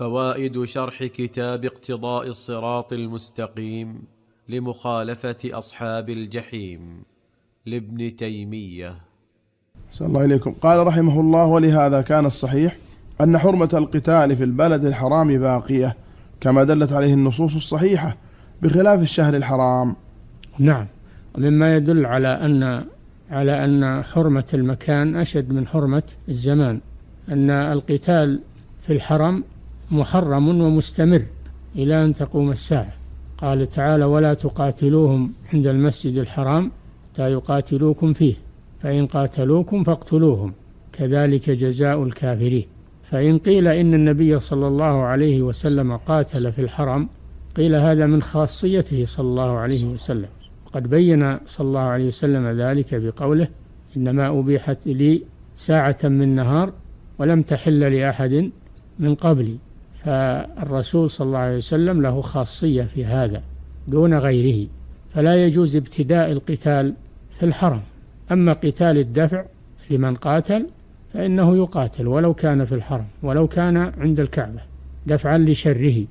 فوائد شرح كتاب اقتضاء الصراط المستقيم لمخالفة أصحاب الجحيم لابن تيمية. صلى الله إليكم قال رحمه الله ولهذا كان الصحيح أن حرمة القتال في البلد الحرام باقية كما دلت عليه النصوص الصحيحة بخلاف الشهر الحرام. نعم مما يدل على أن على أن حرمة المكان أشد من حرمة الزمان أن القتال في الحرم محرم ومستمر إلى أن تقوم الساعة. قال تعالى ولا تقاتلوهم عند المسجد الحرام حتى يقاتلوكم فيه. فإن قاتلوكم فاقتلوهم. كذلك جزاء الكافرين. فإن قيل إن النبي صلى الله عليه وسلم قاتل في الحرم قيل هذا من خاصيته صلى الله عليه وسلم. وقد بين صلى الله عليه وسلم ذلك بقوله إنما أبيحت لي ساعة من نهار ولم تحل لأحد من قبلي. فالرسول صلى الله عليه وسلم له خاصية في هذا دون غيره فلا يجوز ابتداء القتال في الحرم. أما قتال الدفع لمن قاتل فإنه يقاتل ولو كان في الحرم ولو كان عند الكعبة دفعا لشره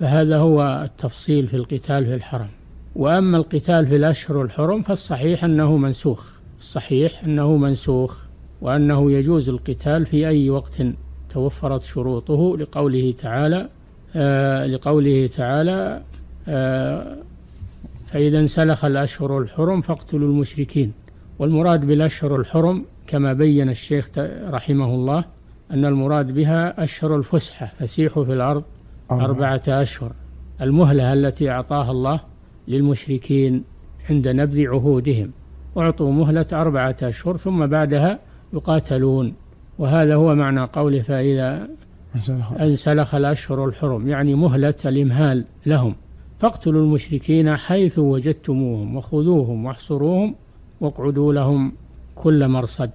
فهذا هو التفصيل في القتال في الحرم. وأما القتال في الأشهر الحرم فالصحيح أنه منسوخ الصحيح أنه منسوخ وأنه يجوز القتال في أي وقت توفرت شروطه لقوله تعالى آه لقوله تعالى آه فإذا انسلخ الأشهر الحرم فاقتلوا المشركين. والمراد بالأشهر الحرم كما بين الشيخ رحمه الله أن المراد بها أشهر الفسحة فسيحوا في الأرض أربعة أشهر. المهلة التي أعطاها الله للمشركين عند نبذ عهودهم. أعطوا مهلة أربعة أشهر ثم بعدها يقاتلون. وهذا هو معنى قوله فإذا انسلخ. الأشهر الحرم يعني مهلة الإمهال لهم. فاقتلوا المشركين حيث وجدتموهم وخذوهم واحصروهم واقعدوا لهم كل مرصد.